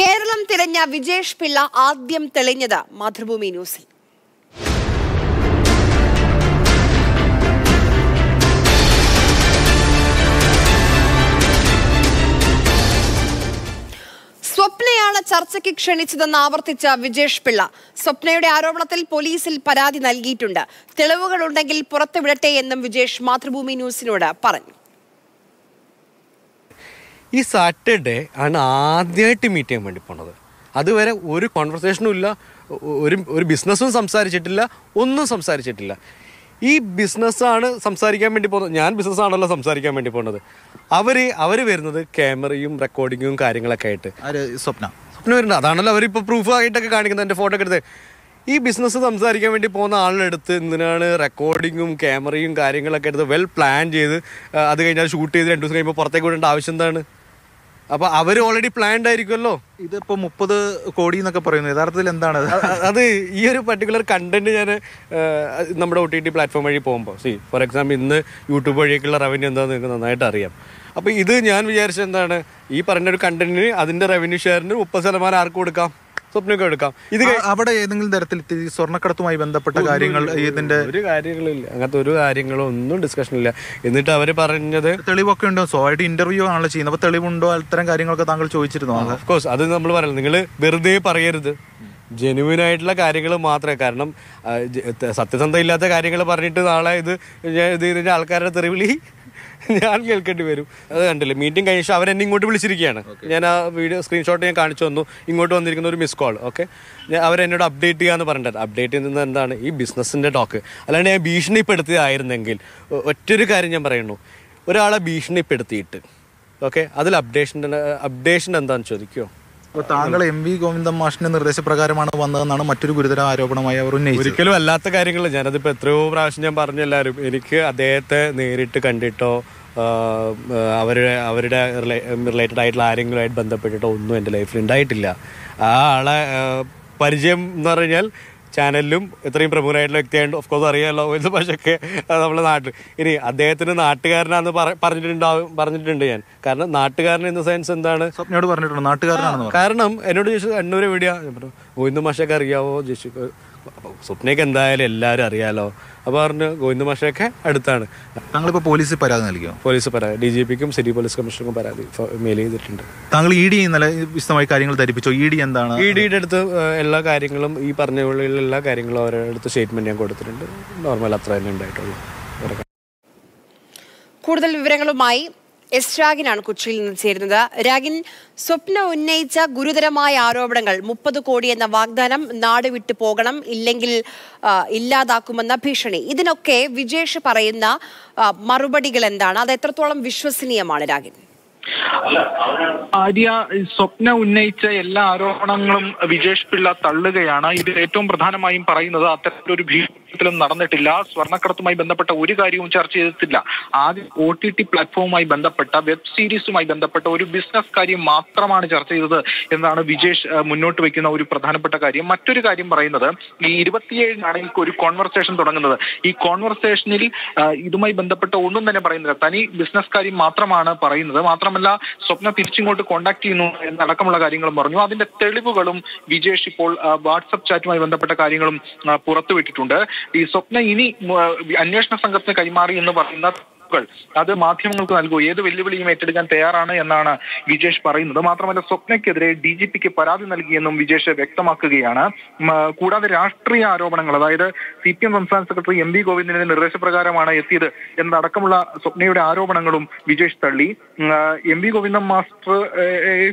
കേരളം തിരഞ്ഞ വിജേഷ് പിള്ള ആദ്യം തെളിഞ്ഞത് മാതൃഭൂമി ന്യൂസിൽ. സ്വപ്നയാണ് ചർച്ചയ്ക്ക് ക്ഷണിച്ചതെന്ന് ആവർത്തിച്ച വിജേഷ് പിള്ള. സ്വപ്നയുടെ ആരോപണത്തിൽ പോലീസിൽ പരാതി നൽകിയിട്ടുണ്ട്. തെളിവുകളുണ്ടെങ്കിൽ പുറത്തുവിടട്ടെ എന്നും വിജേഷ് മാതൃഭൂമി ന്യൂസിനോട് പറഞ്ഞു. ഈ സാറ്റർഡേ ആണ് ആദ്യമായിട്ട് മീറ്റ് ചെയ്യാൻ വേണ്ടി പോണത്. അതുവരെ ഒരു കോൺവെർസേഷനും ഇല്ല ഒരു ഒരു ബിസിനസ്സും സംസാരിച്ചിട്ടില്ല ഒന്നും സംസാരിച്ചിട്ടില്ല. ഈ ബിസിനസ്സാണ് സംസാരിക്കാൻ വേണ്ടി പോകുന്നത് ഞാൻ ബിസിനസ്സാണല്ലോ സംസാരിക്കാൻ വേണ്ടി പോകുന്നത് അവർ അവർ വരുന്നത് ക്യാമറയും റെക്കോർഡിങ്ങും കാര്യങ്ങളൊക്കെ ആയിട്ട്. സ്വപ്ന. സ്വപ്നം വരുന്നത്. അതാണല്ലോ അവരിപ്പോൾ പ്രൂഫ് ആയിട്ടൊക്കെ കാണിക്കുന്നത് എന്റെ ഫോട്ടോ ഒക്കെ എടുത്ത്. ഈ ബിസിനസ് സംസാരിക്കാൻ വേണ്ടി പോകുന്ന ആളുടെ അടുത്ത് എന്തിനാണ് റെക്കോർഡിങ്ങും ക്യാമറയും കാര്യങ്ങളൊക്കെ എടുത്ത് വെൽ പ്ലാൻ ചെയ്ത് അത് കഴിഞ്ഞാൽ ഷൂട്ട് ചെയ്ത് രണ്ട് ദിവസം കഴിയുമ്പോൾ പുറത്തേക്ക് വിടേണ്ട ആവശ്യം എന്താണ്? അപ്പോൾ അവർ ഓൾറെഡി പ്ലാൻഡ് ആയിരിക്കുമല്ലോ? ഇതിപ്പോ മുപ്പത് കോടി എന്നൊക്കെ പറയുന്നു. യഥാർത്ഥത്തിൽ എന്താണ് അത്? ഈ ഒരു പർട്ടിക്കുലർ കണ്ടന്റ് ഞാൻ നമ്മുടെ ഒ ടി ടി പ്ലാറ്റ്ഫോം വഴി പോകുമ്പോൾ സി ഫോർ എക്സാമ്പിൾ ഇന്ന് യൂട്യൂബ് വഴിയൊക്കെയുള്ള റവന്യൂ എന്താണെന്ന് നിങ്ങൾക്ക് നന്നായിട്ട് അറിയാം. അപ്പോൾ ഇത് ഞാൻ വിചാരിച്ചത് എന്താണ്? ഈ പറഞ്ഞ ഒരു കണ്ടന്റിന് അതിന്റെ റവന്യൂ ഷെയറിന് മുപ്പത് ശതമാനം ആർക്ക് കൊടുക്കാം? സ്വപ്നമൊക്കെ എടുക്കാം. ഇത് അവിടെ ഏതെങ്കിലും തരത്തിൽ സ്വർണക്കടത്തുമായി ബന്ധപ്പെട്ട കാര്യങ്ങൾ ഇതിന്റെ ഒരു കാര്യങ്ങളില്ല. അങ്ങനത്തെ ഒരു കാര്യങ്ങളോ ഒന്നും ഡിസ്കഷൻ ഇല്ല. എന്നിട്ട് അവർ പറഞ്ഞത് തെളിവൊക്കെ ഉണ്ടോ? സോ ആയിട്ട് ഇന്റർവ്യൂ ആണല്ലോ ചെയ്യുന്നത്. അപ്പൊ തെളിവുണ്ടോ? അത്തരം കാര്യങ്ങളൊക്കെ താങ്കൾ ചോദിച്ചിരുന്നോ? ഓഫ്കോഴ്സ് ഓഫ് കോഴ്സ് അത് നമ്മൾ പറയണം. നിങ്ങൾ വെറുതെ പറയരുത്. ജെനുവിൻ ആയിട്ടുള്ള കാര്യങ്ങൾ മാത്രമേ. കാരണം സത്യസന്ധത ഇല്ലാത്ത കാര്യങ്ങൾ പറഞ്ഞിട്ട് നാളെ ഇത് ഇത് ആൾക്കാരുടെ തെറിവിളി ഞാൻ കേൾക്കേണ്ടി വരും. അത് കണ്ടില്ല? മീറ്റിംഗ് കഴിഞ്ഞ ശേഷം അവരെന്നെ ഇങ്ങോട്ട് വിളിച്ചിരിക്കുകയാണ്. ഞാൻ ആ വീഡിയോ സ്ക്രീൻഷോട്ട് ഞാൻ കാണിച്ചു തന്നു. ഇങ്ങോട്ട് വന്നിരിക്കുന്ന ഒരു മിസ് കോൾ ഓക്കെ അവരെന്നോട് അപ്ഡേറ്റ് ചെയ്യാന്ന് പറഞ്ഞിട്ട് അപ്ഡേറ്റ് ചെയ്യുന്നത് എന്താണ്? ഈ ബിസിനസ്സിന്റെ ടോക്ക് അല്ലാണ്ട് ഞാൻ ഭീഷണിപ്പെടുത്തിയതായിരുന്നെങ്കിൽ ഒ- ഒറ്റൊരു കാര്യം ഞാൻ പറയുന്നു. ഒരാളെ ഭീഷണിപ്പെടുത്തിയിട്ട് ഓക്കെ അതിൽ അപ്ഡേഷൻ അപ്ഡേഷൻ എന്താണെന്ന് ചോദിക്കുമോ അപ്പൊ താങ്കൾ എം വി ഗോവിന്ദൻ മാഷിന്റെ നിർദ്ദേശപ്രകാരമാണ് വന്നതെന്നാണ് മറ്റൊരു ഗുരുതര ആരോപണമായി അവർ ഉന്നയിച്ചത്. ഒരിക്കലും അല്ലാത്ത കാര്യങ്ങൾ ഞാനതിപ്പോൾ എത്രയോ പ്രാവശ്യം ഞാൻ പറഞ്ഞു എല്ലാവരും. എനിക്ക് അദ്ദേഹത്തെ നേരിട്ട് കണ്ടിട്ടോ അവരുടെ അവരുടെ റിലേറ്റഡ് ആയിട്ടുള്ള ആരെങ്കിലുമായിട്ട് ബന്ധപ്പെട്ടിട്ടോ ഒന്നും എന്റെ ലൈഫിൽ ഉണ്ടായിട്ടില്ല. ആ ആളെ പരിചയം എന്ന് പറഞ്ഞാൽ ചാനലിലും ഇത്രയും പ്രമുഖരായിട്ടുള്ള വ്യക്തിയായിട്ട് ഓഫ് കോഴ്സ് അറിയാമല്ലോ ഒരു പക്ഷേ നമ്മുടെ നാട്ടിൽ. ഇനി അദ്ദേഹത്തിന് നാട്ടുകാരനാന്ന് പറ- പറഞ്ഞിട്ടുണ്ടാവും പറഞ്ഞിട്ടുണ്ട് ഞാൻ. കാരണം നാട്ടുകാരൻ ഇൻ ദ സെൻസ് എന്താണ്? സ്വപ്നയോട് പറഞ്ഞിട്ടുണ്ട് നാട്ടുകാരനാണ് കാരണം എന്നോട് ചോദിച്ചത് എണ്ണൂര് പറഞ്ഞു ഗോവിന്ദ മാഷൊക്കെ അറിയാവോ? അപ്പോൾ സ്വപ്നയ്ക്ക് എന്തായാലും എല്ലാവരും അറിയാലോ. അപ്പോൾ പറഞ്ഞു ഗോവിന്ദ മാഷയൊക്കെ അടുത്താണ്. താങ്കളിപ്പോ പോലീസിൽ പരാതി നൽകിയോ? പോലീസ് പരാതി ഡി ജി പിക്കും സിറ്റി പോലീസ് കമ്മീഷണർക്കും പരാതി മെയിൽ ചെയ്തിട്ടുണ്ട്. താങ്കൾ ഇ ഡി ഇന്നലെ വിശദമായി കാര്യങ്ങൾ ധരിപ്പിച്ചോ? ഇ ഡി എന്താണ്? ഇ ഡിയുടെ അടുത്ത് എല്ലാ കാര്യങ്ങളും ഈ പറഞ്ഞ എല്ലാ കാര്യങ്ങളും അവരുടെ അടുത്ത് സ്റ്റേറ്റ്മെന്റ് ഞാൻ കൊടുത്തിട്ടുണ്ട്. നോർമൽ അത്ര തന്നെ ഉണ്ടായിട്ടുള്ളൂ. കൂടുതൽ വിവരങ്ങളുമായി എസ് രാഗിനാണ് കൊച്ചിയിൽ നിന്ന് ചേരുന്നത്. രാഗിൻ സ്വപ്ന ഉന്നയിച്ച ഗുരുതരമായ ആരോപണങ്ങൾ മുപ്പത് കോടി എന്ന വാഗ്ദാനം നാട് വിട്ടു പോകണം ഇല്ലെങ്കിൽ ഇല്ലാതാക്കുമെന്ന ഭീഷണി. ഇതിനൊക്കെ വിജേഷ് പറയുന്ന മറുപടികൾ എന്താണ്? അത് എത്രത്തോളം വിശ്വസനീയമാണ് രാഗിൻ? ആര്യ സ്വപ്ന ഉന്നയിച്ച എല്ലാ ആരോപണങ്ങളും വിജേഷ് പിള്ള തള്ളുകയാണ്. ഇതിൽ ഏറ്റവും പ്രധാനമായും പറയുന്നത് അത്തരത്തിലൊരു ഭീഷണിത്തിലും നടന്നിട്ടില്ല. സ്വർണക്കടത്തുമായി ബന്ധപ്പെട്ട ഒരു കാര്യവും ചർച്ച ചെയ്തിട്ടില്ല. ആദ്യം ഒ ടി ടി പ്ലാറ്റ്ഫോമുമായി ബന്ധപ്പെട്ട വെബ് സീരീസുമായി ബന്ധപ്പെട്ട ഒരു ബിസിനസ് കാര്യം മാത്രമാണ് ചർച്ച ചെയ്തത് എന്നാണ് വിജേഷ് മുന്നോട്ട് വെക്കുന്ന ഒരു പ്രധാനപ്പെട്ട കാര്യം. മറ്റൊരു കാര്യം പറയുന്നത് ഈ ഇരുപത്തിയേഴിനാണ് എനിക്ക് ഒരു കോൺവെർസേഷൻ തുടങ്ങുന്നത്. ഈ കോൺവെർസേഷനിൽ ഇതുമായി ബന്ധപ്പെട്ട ഒന്നും തന്നെ പറയുന്നില്ല. തനി ബിസിനസ് കാര്യം മാത്രമാണ് പറയുന്നത്. മാത്രമല്ല സ്വപ്ന തിരിച്ചിങ്ങോട്ട് കോണ്ടാക്ട് ചെയ്യുന്നു എന്നടക്കമുള്ള കാര്യങ്ങളും പറഞ്ഞു. അതിന്റെ തെളിവുകളും വിജേഷ് ഇപ്പോൾ വാട്സപ്പ് ചാറ്റുമായി ബന്ധപ്പെട്ട കാര്യങ്ങളും പുറത്തുവിട്ടിട്ടുണ്ട്. ഈ സ്വപ്ന ഇനി അന്വേഷണ സംഘത്തിന് കൈമാറി എന്ന് പറയുന്ന കൾ അത് മാധ്യമങ്ങൾക്ക് നൽകൂ. ഏത് വെല്ലുവിളിയും ഏറ്റെടുക്കാൻ തയ്യാറാണ് എന്നാണ് വിജേഷ് പറയുന്നത്. മാത്രമല്ല സ്വപ്നയ്ക്കെതിരെ ഡി ജി പിക്ക് പരാതി നൽകിയെന്നും വിജേഷ് വ്യക്തമാക്കുകയാണ്. കൂടാതെ രാഷ്ട്രീയ ആരോപണങ്ങൾ അതായത് സി പി എം സംസ്ഥാന സെക്രട്ടറി എം വി ഗോവിന്ദന്റെ നിർദ്ദേശപ്രകാരമാണ് എത്തിയത് എന്നടക്കമുള്ള സ്വപ്നയുടെ ആരോപണങ്ങളും വിജേഷ് തള്ളി. എം വി ഗോവിന്ദൻ മാസ്റ്റർ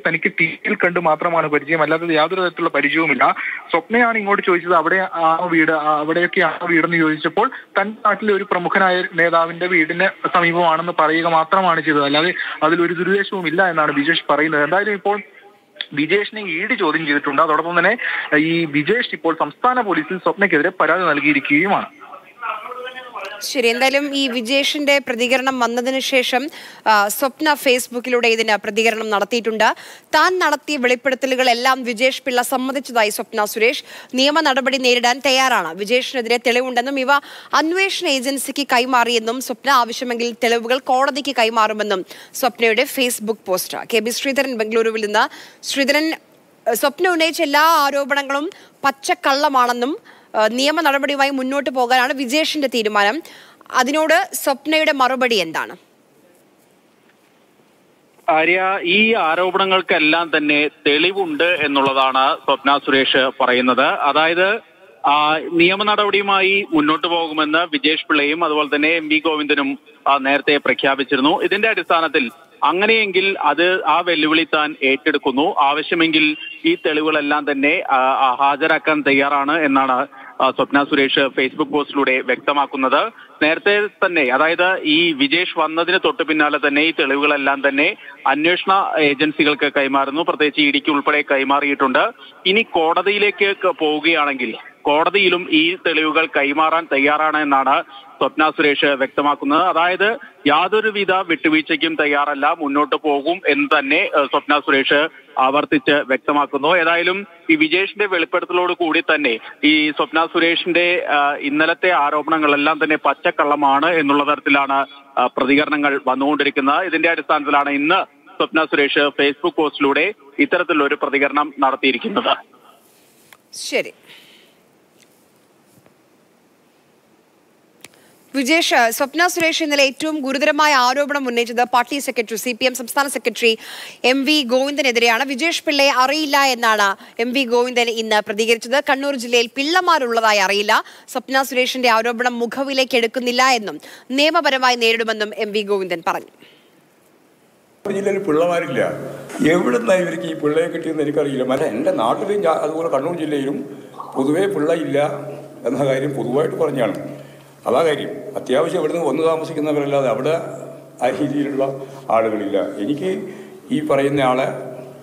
തനിക്ക് ടി വിയിൽ കണ്ട് മാത്രമാണ് പരിചയം. അല്ലാതെ യാതൊരു തരത്തിലുള്ള പരിചയവുമില്ല. സ്വപ്നയാണ് ഇങ്ങോട്ട് ചോദിച്ചത്. അവിടെ ആ വീട് അവിടെയൊക്കെ ആ, വീടെന്ന് ചോദിച്ചപ്പോൾ തന്റെ നാട്ടിലെ ഒരു പ്രമുഖനായ നേതാവിന്റെ വീടിന് സമീപമാണെന്ന് പറയുക മാത്രമാണ് ചെയ്തത്. അല്ലാതെ അതിൽ ഒരു ദുരുദ്ദേശവും ഇല്ല എന്നാണ് ബിജേഷ് പറയുന്നത്. എന്തായാലും ഇപ്പോൾ വിജേഷിനെ ഈട് ചോദ്യം ചെയ്തിട്ടുണ്ട്. അതോടൊപ്പം തന്നെ ഈ വിജേഷ് ഇപ്പോൾ സംസ്ഥാന പോലീസിൽ സ്വപ്നയ്ക്കെതിരെ പരാതി നൽകിയിരിക്കുകയുമാണ്. ശരി എന്തായാലും ഈ വിജേഷിന്റെ പ്രതികരണം വന്നതിന് ശേഷം സ്വപ്ന ഫേസ്ബുക്കിലൂടെ ഇതിന് പ്രതികരണം നടത്തിയിട്ടുണ്ട്. താൻ നടത്തിയ വെളിപ്പെടുത്തലുകളെല്ലാം വിജേഷ് പിള്ള സമ്മതിച്ചതായി സ്വപ്ന സുരേഷ്. നിയമ നടപടി നേരിടാൻ തയ്യാറാണ്. വിജേഷിനെതിരെ തെളിവുണ്ടെന്നും ഇവ അന്വേഷണ ഏജൻസിക്ക് കൈമാറിയെന്നും സ്വപ്ന ആവശ്യമെങ്കിൽ തെളിവുകൾ കോടതിക്ക് കൈമാറുമെന്നും സ്വപ്നയുടെ Facebook post. K B Sreedharan ബംഗളൂരുവിൽ നിന്ന് ശ്രീധരൻ സ്വപ്ന ഉന്നയിച്ച എല്ലാ ആരോപണങ്ങളും പച്ചക്കള്ളമാണെന്നും നിയമ നടപടിയുമായി മുന്നോട്ട് പോകാനാണ് വിജേഷിന്റെ തീരുമാനം. അതിനോട് സ്വപ്നയുടെ മറുപടി എന്താണ്? ആര്യ ഈ ആരോപണങ്ങൾക്കെല്ലാം തന്നെ തെളിവുണ്ട് എന്നുള്ളതാണ് സ്വപ്ന സുരേഷ് പറയുന്നത്. അതായത് നിയമ നടപടിയുമായി മുന്നോട്ട് പോകുമെന്ന് വിജേഷ് പിള്ളയും അതുപോലെ തന്നെ എം വി ഗോവിന്ദനും നേരത്തെ പ്രഖ്യാപിച്ചിരുന്നു. ഇതിന്റെ അടിസ്ഥാനത്തിൽ അങ്ങനെയെങ്കിൽ അത് ആ വെല്ലുവിളി താൻ ഏറ്റെടുക്കുന്നു. ആവശ്യമെങ്കിൽ ഈ തെളിവുകളെല്ലാം തന്നെ ഹാജരാക്കാൻ തയ്യാറാണ് എന്നാണ് സ്വപ്ന സുരേഷ് ഫേസ്ബുക്ക് പോസ്റ്റിലൂടെ വ്യക്തമാക്കുന്നത്. നേരത്തെ തന്നെ അതായത് ഈ വിജേഷ് വന്നതിന് തൊട്ട് പിന്നാലെ തന്നെ ഈ തെളിവുകളെല്ലാം തന്നെ അന്വേഷണ ഏജൻസികൾക്ക് കൈമാറുന്നു. പ്രത്യേകിച്ച് ഇടിക്ക് ഉൾപ്പെടെ കൈമാറിയിട്ടുണ്ട്. ഇനി കോടതിയിലേക്ക് പോവുകയാണെങ്കിൽ കോടതിയിലും ഈ തെളിവുകൾ കൈമാറാൻ തയ്യാറാണ് എന്നാണ് സ്വപ്ന സുരേഷ് വ്യക്തമാക്കുന്നത്. അതായത് യാതൊരുവിധ വിട്ടുവീഴ്ചയ്ക്കും തയ്യാറല്ല മുന്നോട്ട് പോകും എന്ന് തന്നെ സ്വപ്ന സുരേഷ് ആവർത്തിച്ച് വ്യക്തമാക്കുന്നു. ഏതായാലും ഈ വിജേഷിന്റെ വെളിപ്പെടുത്തലോട് കൂടി തന്നെ ഈ സ്വപ്ന സുരേഷിന്റെ ഇന്നലത്തെ ആരോപണങ്ങളെല്ലാം തന്നെ പച്ചക്കള്ളമാണ് എന്നുള്ള തരത്തിലാണ് പ്രതികരണങ്ങൾ വന്നുകൊണ്ടിരിക്കുന്നത്. ഇതിന്റെ അടിസ്ഥാനത്തിലാണ് ഇന്ന് സ്വപ്ന സുരേഷ് ഫേസ്ബുക്ക് പോസ്റ്റിലൂടെ ഇത്തരത്തിലുള്ള ഒരു പ്രതികരണം നടത്തിയിരിക്കുന്നത്. ശരി. വിജേഷ് സ്വപ്ന സുരേഷ് ഇന്നലെ ഏറ്റവും ഗുരുതരമായ ആരോപണം ഉന്നയിച്ചത് പാർട്ടി സെക്രട്ടറി സി സംസ്ഥാന സെക്രട്ടറി എം വി ഗോവിന്ദനെതിരെയാണ്. വിജേഷ് പിള്ളയെ അറിയില്ല എന്നാണ് എം വി ഗോവിന്ദൻ ഇന്ന് പ്രതികരിച്ചത്. കണ്ണൂർ ജില്ലയിൽ പിള്ളമാരുള്ളതായി അറിയില്ല. സ്വപ്ന സുരേഷിന്റെ ആരോപണം മുഖവിലേക്ക് എടുക്കുന്നില്ല എന്നും നിയമപരമായി നേരിടുമെന്നും എം വി ഗോവിന്ദൻ പറഞ്ഞു. ജില്ലയിൽ പിള്ളമാരില്ല. എവിടുന്നാണ് ഇവർക്ക് ഈ പിള്ളയെ കിട്ടിയെന്ന് എനിക്കറിയില്ല. മറ്റേ എന്റെ നാട്ടിലും അതുപോലെ കണ്ണൂർ ജില്ലയിലും പൊതുവേ പിള്ളയില്ല എന്ന കാര്യം പൊതുവായിട്ട് പറഞ്ഞാണ്. അതാ കാര്യം. അത്യാവശ്യം ഇവിടുന്ന് വന്നു താമസിക്കുന്നവരല്ലാതെ അവിടെ ആ രീതിയിലുള്ള ആളുകളില്ല. എനിക്ക് ഈ പറയുന്ന ആളെ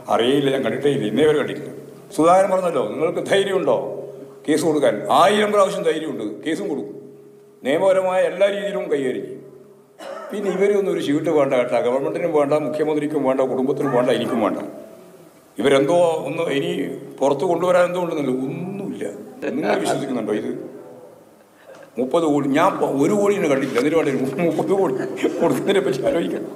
അറിയില്ല ഞാൻ കണ്ടിട്ടേ ഇല്ല ഇന്നേ വരെ കണ്ടിട്ടില്ല. സുധാകരൻ പറഞ്ഞല്ലോ നിങ്ങൾക്ക് ധൈര്യമുണ്ടോ? കേസ് കൊടുക്കാൻ. ആയിരം പ്രാവശ്യം ധൈര്യമുണ്ട്. കേസും കൊടുക്കും. നിയമപരമായ എല്ലാ രീതിയിലും കൈകാര്യം ചെയ്യും. പിന്നെ ഇവരൊന്നും ഒരു ഷീറ്റ് വേണ്ട കേട്ടോ. ഗവൺമെന്റിനും വേണ്ട മുഖ്യമന്ത്രിക്കും വേണ്ട കുടുംബത്തിനും വേണ്ട എനിക്കും വേണ്ട. ഇവരെന്തോ ഒന്ന് ഇനി പുറത്ത് കൊണ്ടുവരാൻ എന്തോ ഉണ്ടെന്നല്ലോ. ഒന്നുമില്ല. നിങ്ങൾ വിശ്വസിക്കുന്നുണ്ടോ ഇത്? മുപ്പത് കോടി ഞാൻ ഒരു ഒരു കോടിനെ കണ്ടിട്ടില്ല. എന്നിട്ട് മുപ്പത് കോടി കൊടുക്കുന്നതിനെ പറ്റി ആലോചിക്കണം.